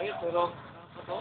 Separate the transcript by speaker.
Speaker 1: Ayun, pero... Ito?